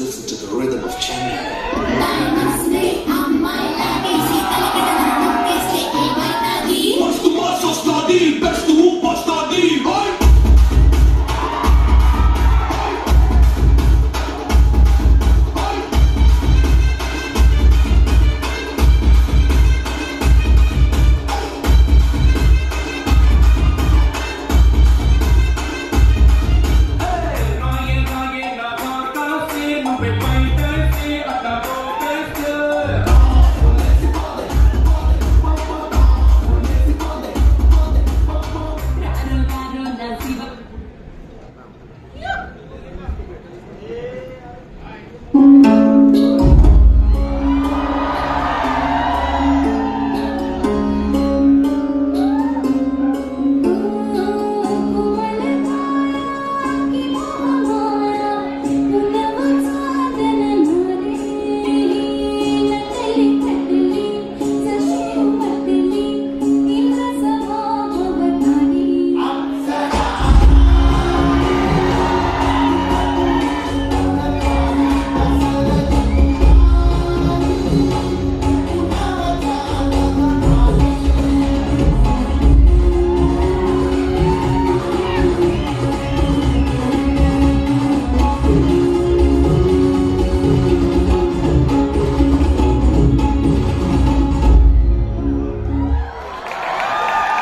listen to the rhythm of Chennai.